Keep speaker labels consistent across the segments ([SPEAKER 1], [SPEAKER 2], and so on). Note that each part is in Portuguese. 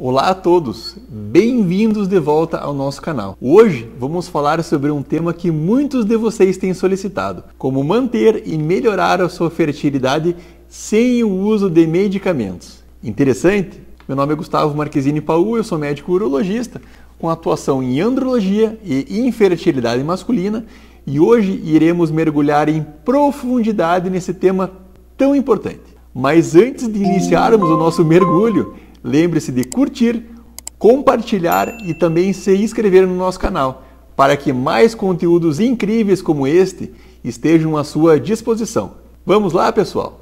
[SPEAKER 1] Olá a todos, bem-vindos de volta ao nosso canal. Hoje vamos falar sobre um tema que muitos de vocês têm solicitado: como manter e melhorar a sua fertilidade sem o uso de medicamentos. Interessante? Meu nome é Gustavo Marquezine Paul, eu sou médico urologista com atuação em andrologia e infertilidade masculina e hoje iremos mergulhar em profundidade nesse tema tão importante. Mas antes de iniciarmos o nosso mergulho, Lembre-se de curtir, compartilhar e também se inscrever no nosso canal, para que mais conteúdos incríveis como este estejam à sua disposição. Vamos lá, pessoal?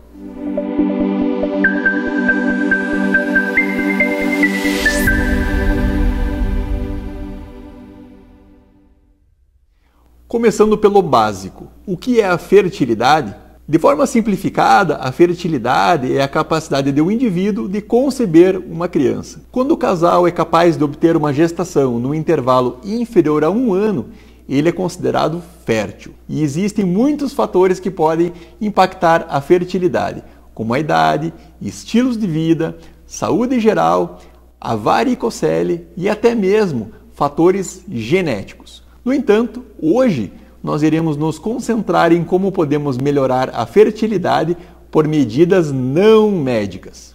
[SPEAKER 1] Começando pelo básico: o que é a fertilidade? De forma simplificada, a fertilidade é a capacidade de um indivíduo de conceber uma criança. Quando o casal é capaz de obter uma gestação no intervalo inferior a um ano, ele é considerado fértil. E existem muitos fatores que podem impactar a fertilidade, como a idade, estilos de vida, saúde geral, a varicocele e até mesmo fatores genéticos. No entanto, hoje, nós iremos nos concentrar em como podemos melhorar a fertilidade por medidas não médicas.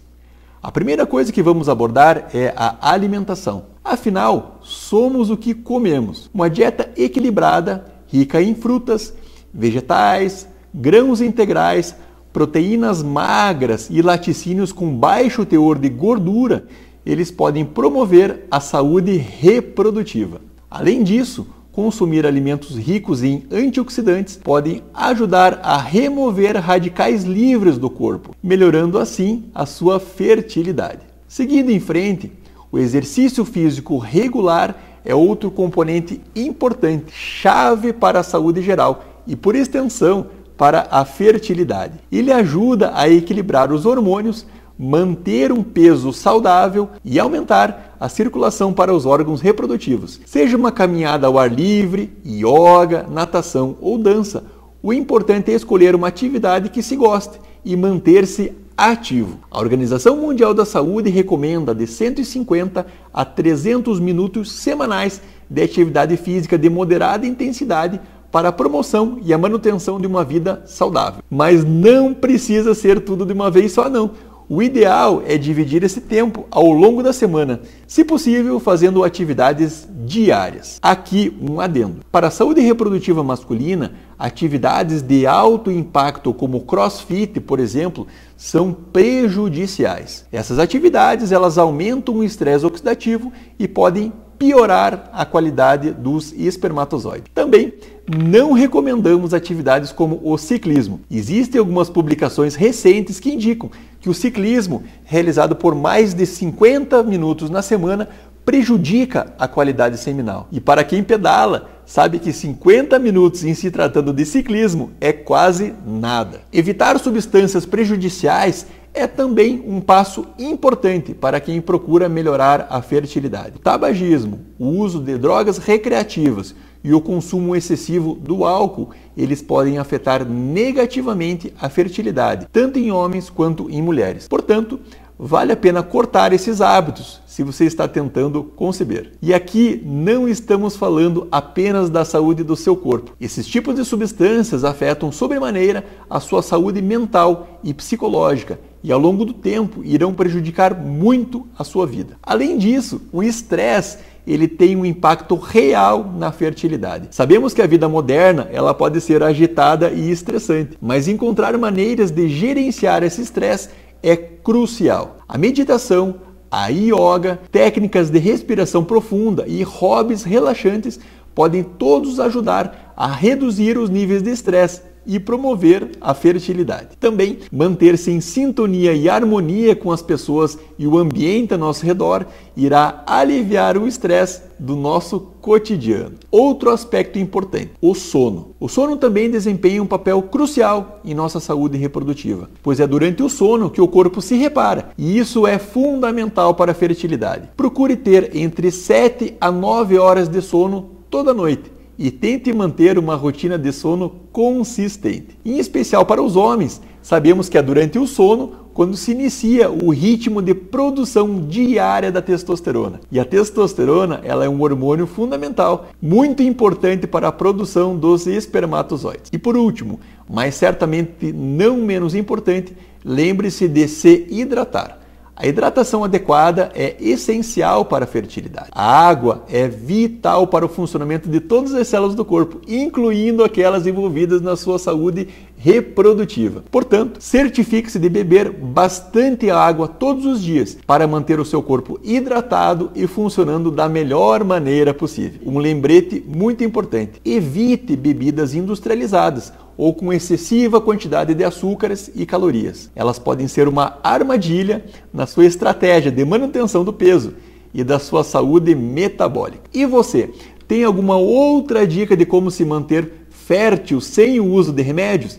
[SPEAKER 1] A primeira coisa que vamos abordar é a alimentação. Afinal, somos o que comemos. Uma dieta equilibrada, rica em frutas, vegetais, grãos integrais, proteínas magras e laticínios com baixo teor de gordura, eles podem promover a saúde reprodutiva. Além disso, consumir alimentos ricos em antioxidantes podem ajudar a remover radicais livres do corpo, melhorando assim a sua fertilidade. Seguindo em frente, o exercício físico regular é outro componente importante, chave para a saúde geral e, por extensão, para a fertilidade. Ele ajuda a equilibrar os hormônios, manter um peso saudável e aumentar a circulação para os órgãos reprodutivos. Seja uma caminhada ao ar livre, yoga, natação ou dança, o importante é escolher uma atividade que se goste e manter-se ativo. A Organização Mundial da Saúde recomenda de 150 a 300 minutos semanais de atividade física de moderada intensidade para a promoção e a manutenção de uma vida saudável. Mas não precisa ser tudo de uma vez só não. O ideal é dividir esse tempo ao longo da semana, se possível fazendo atividades diárias. Aqui um adendo. Para a saúde reprodutiva masculina, atividades de alto impacto como crossfit, por exemplo, são prejudiciais. Essas atividades elas aumentam o estresse oxidativo e podem piorar a qualidade dos espermatozoides. Também não recomendamos atividades como o ciclismo. Existem algumas publicações recentes que indicam que o ciclismo, realizado por mais de 50 minutos na semana, prejudica a qualidade seminal. E para quem pedala, sabe que 50 minutos em se tratando de ciclismo é quase nada. Evitar substâncias prejudiciais é também um passo importante para quem procura melhorar a fertilidade. O tabagismo, o uso de drogas recreativas e o consumo excessivo do álcool, eles podem afetar negativamente a fertilidade, tanto em homens quanto em mulheres. Portanto, vale a pena cortar esses hábitos se você está tentando conceber. E aqui não estamos falando apenas da saúde do seu corpo. Esses tipos de substâncias afetam sobremaneira a sua saúde mental e psicológica e ao longo do tempo irão prejudicar muito a sua vida. Além disso, o estresse ele tem um impacto real na fertilidade. Sabemos que a vida moderna ela pode ser agitada e estressante, mas encontrar maneiras de gerenciar esse estresse é crucial. A meditação, a yoga, técnicas de respiração profunda e hobbies relaxantes podem todos ajudar a reduzir os níveis de estresse e promover a fertilidade. Também manter-se em sintonia e harmonia com as pessoas e o ambiente ao nosso redor irá aliviar o estresse do nosso cotidiano. Outro aspecto importante, o sono. O sono também desempenha um papel crucial em nossa saúde reprodutiva, pois é durante o sono que o corpo se repara, e isso é fundamental para a fertilidade. Procure ter entre 7 a 9 horas de sono toda noite e tente manter uma rotina de sono consistente. Em especial para os homens, sabemos que é durante o sono quando se inicia o ritmo de produção diária da testosterona. E a testosterona, ela é um hormônio fundamental, muito importante para a produção dos espermatozoides. E por último, mas certamente não menos importante, lembre-se de se hidratar. A hidratação adequada é essencial para a fertilidade. A água é vital para o funcionamento de todas as células do corpo, incluindo aquelas envolvidas na sua saúde reprodutiva. Portanto, certifique-se de beber bastante água todos os dias para manter o seu corpo hidratado e funcionando da melhor maneira possível. Um lembrete muito importante: evite bebidas industrializadas ou com excessiva quantidade de açúcares e calorias. Elas podem ser uma armadilha na sua estratégia de manutenção do peso e da sua saúde metabólica. E você, tem alguma outra dica de como se manter fértil sem o uso de remédios?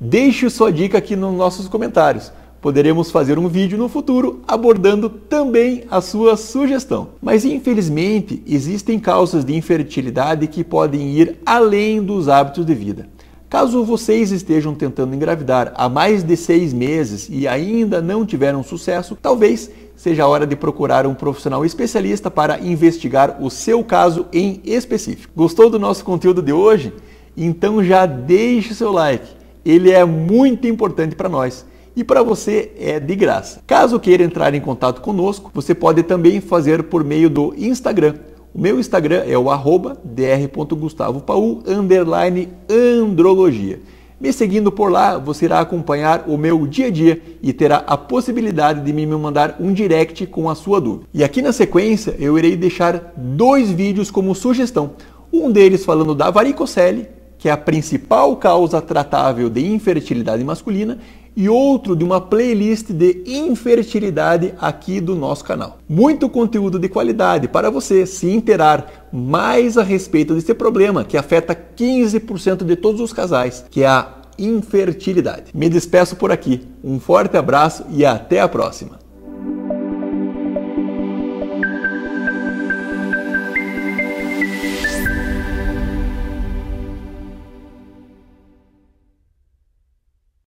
[SPEAKER 1] Deixe sua dica aqui nos nossos comentários. Poderemos fazer um vídeo no futuro abordando também a sua sugestão. Mas infelizmente existem causas de infertilidade que podem ir além dos hábitos de vida. Caso vocês estejam tentando engravidar há mais de seis meses e ainda não tiveram sucesso, talvez seja a hora de procurar um profissional especialista para investigar o seu caso em específico. Gostou do nosso conteúdo de hoje? Então já deixe seu like ele é muito importante para nós e para você é de graça. Caso queira entrar em contato conosco, você pode também fazer por meio do Instagram. O meu Instagram é o arroba dr.gustavopaul andrologia. Me seguindo por lá, você irá acompanhar o meu dia a dia e terá a possibilidade de me mandar um direct com a sua dúvida. E aqui na sequência eu irei deixar dois vídeos como sugestão. Um deles falando da varicocele que é a principal causa tratável de infertilidade masculina, e outro de uma playlist de infertilidade aqui do nosso canal. Muito conteúdo de qualidade para você se interar mais a respeito desse problema que afeta 15% de todos os casais, que é a infertilidade. Me despeço por aqui. Um forte abraço e até a próxima.